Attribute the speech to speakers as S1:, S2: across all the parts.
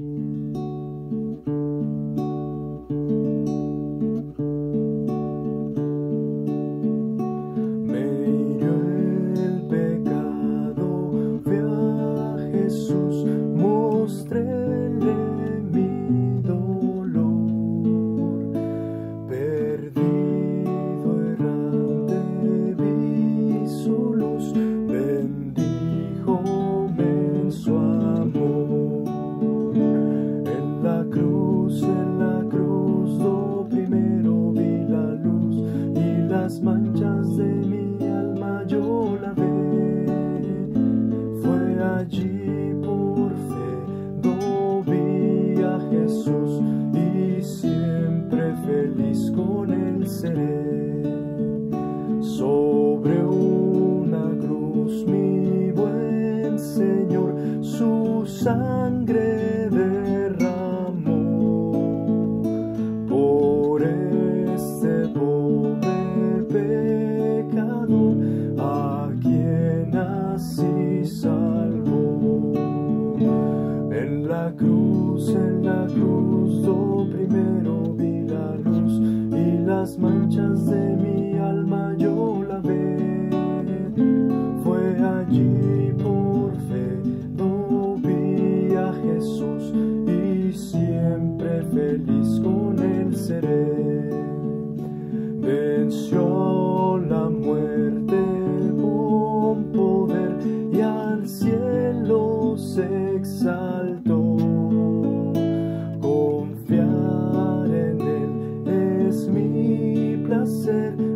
S1: Música sobre una cruz, mi buen Señor, su sangre derramó por este pobre pecador a quien así salvó en la cruz, en la cruz las manchas de mi alma yo la lavé. Fue allí por fe vi a Jesús y siempre feliz con él seré. Venció la muerte con poder y al cielo se exaltó. placer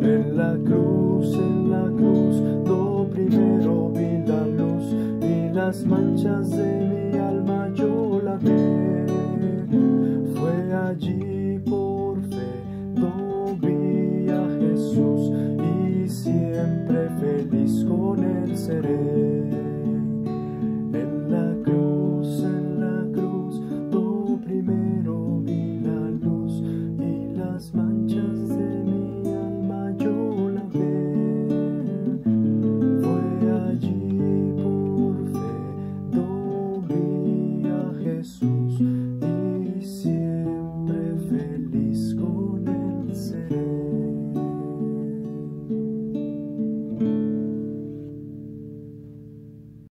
S1: En la cruz, en la cruz, do primero vi la luz y las manchas de mi alma yo la lavé. Fue allí por fe do vi a Jesús y siempre feliz con él seré.